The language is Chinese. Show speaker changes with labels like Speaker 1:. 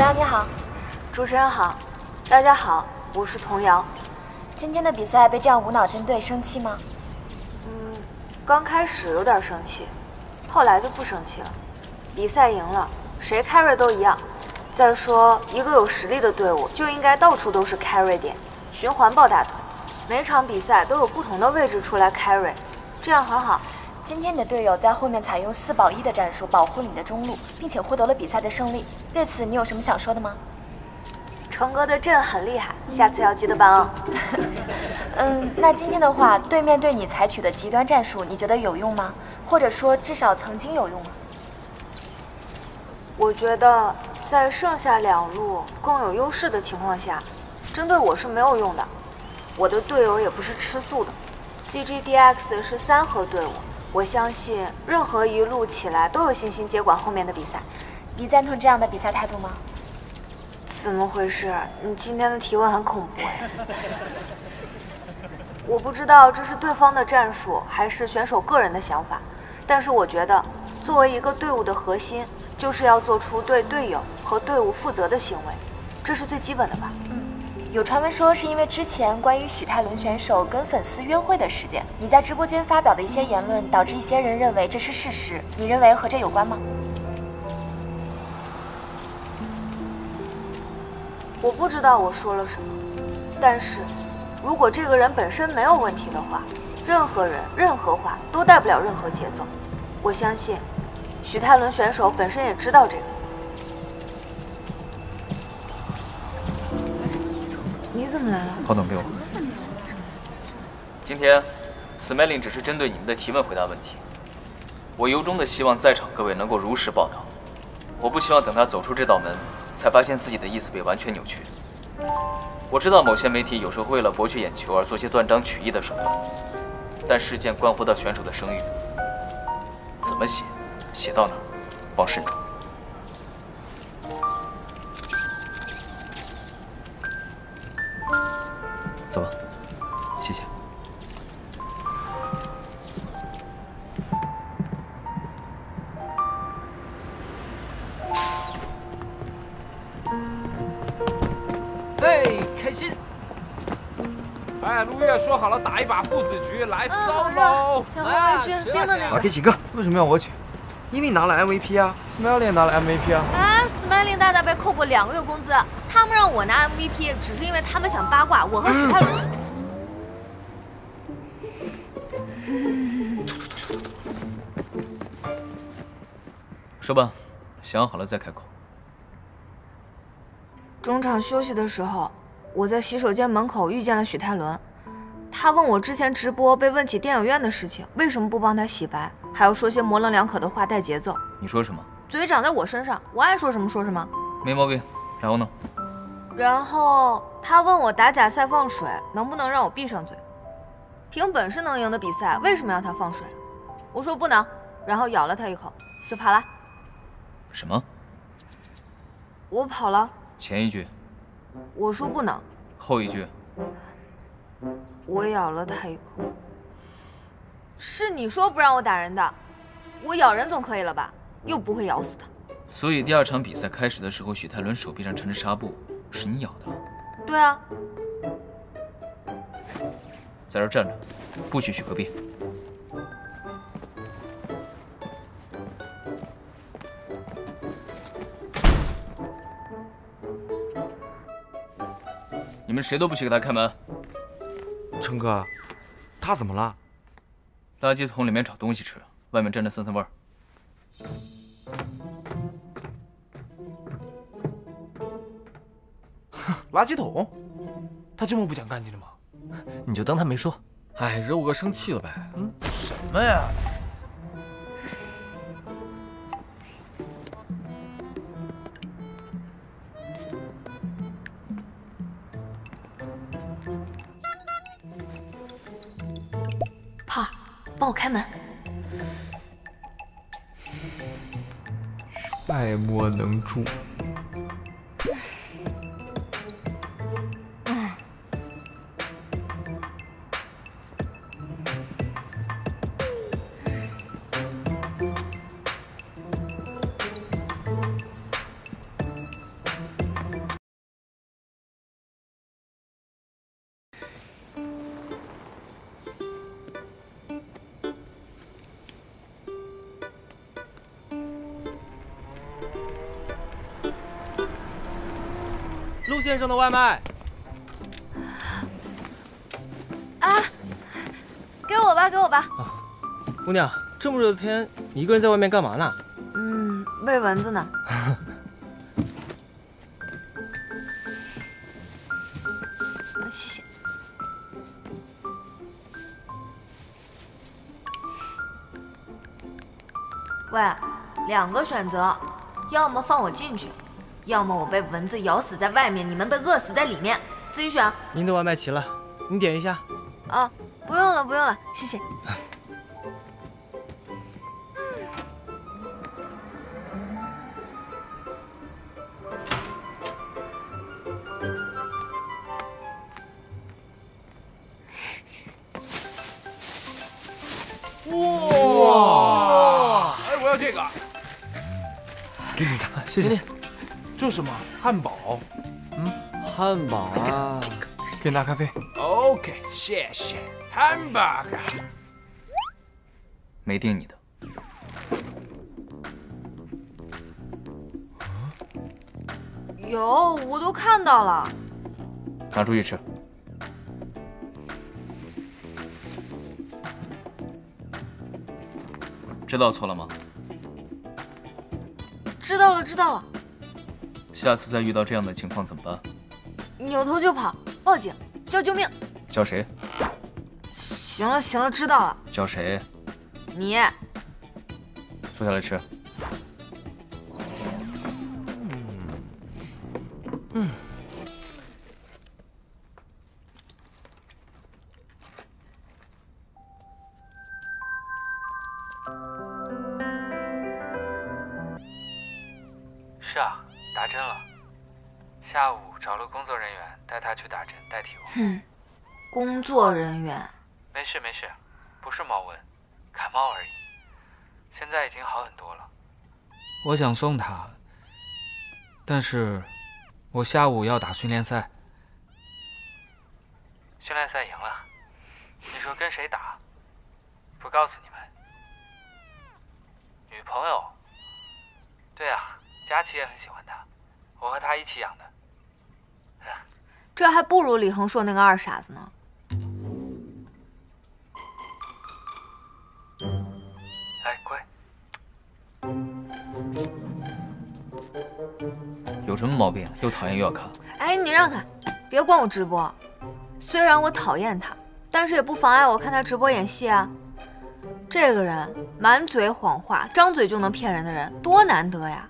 Speaker 1: 童瑶你好，
Speaker 2: 主持人好，大家好，我是童瑶。
Speaker 1: 今天的比赛被这样无脑针对，生气吗？
Speaker 2: 嗯，刚开始有点生气，后来就不生气了。比赛赢了，谁 carry 都一样。再说，一个有实力的队伍就应该到处都是 carry 点，循环抱大腿。每场比赛都有不同的位置出来 carry，这样很好。
Speaker 1: 今天你的队友在后面采用四保一的战术保护了你的中路，并且获得了比赛的胜利。对此你有什么想说的吗？
Speaker 2: 成哥的阵很厉害，下次要记得帮哦。
Speaker 1: 嗯，那今天的话，对面对你采取的极端战术，你觉得有用吗？或者说至少曾经有用吗？
Speaker 2: 我觉得在剩下两路更有优势的情况下，针对我是没有用的。我的队友也不是吃素的，CGDX 是三核队伍。我相信任何一路起来都有信心接管后面的比赛。
Speaker 1: 你赞同这样的比赛态度吗？
Speaker 2: 怎么回事？你今天的提问很恐怖哎！我不知道这是对方的战术还是选手个人的想法，但是我觉得作为一个队伍的核心，就是要做出对队友和队伍负责的行为，这是最基本的吧。
Speaker 1: 有传闻说，是因为之前关于许泰伦选手跟粉丝约会的事件，你在直播间发表的一些言论，导致一些人认为这是事实。你认为和这有关吗？
Speaker 2: 我不知道我说了什么，但是如果这个人本身没有问题的话，任何人、任何话都带不了任何节奏。我相信，许泰伦选手本身也知道这个。你怎么来了？
Speaker 3: 好等给我。今天，Smiling 只是针对你们的提问回答问题。我由衷的希望在场各位能够如实报道。我不希望等他走出这道门，才发现自己的意思被完全扭曲。我知道某些媒体有时候为了博取眼球而做些断章取义的手段，但事件关乎到选手的声誉，怎么写，写到哪，望慎重。走吧，谢谢。
Speaker 4: 哎，开心！哎，陆月说好了打一把父子局，来骚喽！
Speaker 2: 小何、文轩，冰的那
Speaker 5: 个。可以请客，为什么要我请？因为你拿了 MVP 啊
Speaker 6: ，Smiling 拿了 MVP 啊。
Speaker 2: 哎，Smiling 大大被扣过两个月工资，他们让我拿 MVP，只是因为他们想八卦我和许泰伦是。
Speaker 3: 走走走走走走。说吧，想好了再开口。
Speaker 2: 中场休息的时候，我在洗手间门口遇见了许泰伦，他问我之前直播被问起电影院的事情，为什么不帮他洗白，还要说些模棱两可的话带节奏。
Speaker 3: 你说什么？
Speaker 2: 嘴长在我身上，我爱说什么说什么。
Speaker 3: 没毛病。然后呢？
Speaker 2: 然后他问我打假赛放水能不能让我闭上嘴？凭本事能赢的比赛为什么要他放水？我说不能，然后咬了他一口就跑了。
Speaker 3: 什么？
Speaker 2: 我跑了。
Speaker 3: 前一句，
Speaker 2: 我说不能。
Speaker 3: 后一句，
Speaker 2: 我咬了他一口。是你说不让我打人的，我咬人总可以了吧？又不会咬死他。
Speaker 3: 所以第二场比赛开始的时候，许泰伦手臂上缠着纱布，是你咬的？
Speaker 2: 对啊。
Speaker 3: 在这站着，不许去隔壁。你们谁都不许给他开门。
Speaker 5: 成哥，他怎么了？
Speaker 3: 垃圾桶里面找东西吃，外面站着散散味儿。
Speaker 4: 垃圾桶？他这么不讲干净的吗？
Speaker 6: 你就当他没说。
Speaker 4: 哎，惹我哥生气了呗。
Speaker 6: 嗯，什么呀？
Speaker 2: 胖帮我开门。
Speaker 6: 爱莫能助。陆先生的外卖。
Speaker 2: 啊，给我吧，给我吧。
Speaker 6: 啊姑娘，这么热的天，你一个人在外面干嘛呢？
Speaker 2: 嗯，喂蚊子呢。谢谢。喂，两个选择，要么放我进去，要么我被蚊子咬死在外面，你们被饿死在里面，自己选。
Speaker 6: 您的外卖齐了，你点一下。
Speaker 2: 啊，不用了，不用了，谢谢。
Speaker 4: 哇！哎，我要这个。
Speaker 6: 给你看，谢谢。
Speaker 4: 这什么？汉堡。
Speaker 7: 嗯汉堡啊，
Speaker 6: 给你拿咖啡。
Speaker 4: OK，谢谢。Hamburger。
Speaker 3: 没定你的，
Speaker 2: 有，我都看到了。
Speaker 3: 拿出去吃。知道错了吗？
Speaker 2: 知道了，知道了。
Speaker 3: 下次再遇到这样的情况怎么办？
Speaker 2: 扭头就跑，报警，叫救命。
Speaker 3: 叫谁？
Speaker 2: 行了，行了，知道了。
Speaker 3: 叫谁？
Speaker 2: 你
Speaker 3: 坐下来吃。
Speaker 8: 是啊，打针了。下午找了工作人员带他去打针代替我。
Speaker 2: 哼，工作人员。
Speaker 8: 没事没事，不是猫瘟，感冒而已。现在已经好很多了。
Speaker 9: 我想送他，但是我下午要打训练赛。
Speaker 8: 训练赛赢了，你说跟谁打？不告诉你们。女朋友？佳琪也很喜欢他，我和他一起养的。
Speaker 2: 这还不如李恒硕那个二傻子呢。
Speaker 8: 哎，乖。
Speaker 3: 有什么毛病？又讨厌又要看。
Speaker 2: 哎，你让开，别管我直播。虽然我讨厌他，但是也不妨碍我看他直播演戏啊。这个人满嘴谎话，张嘴就能骗人的人，多难得呀！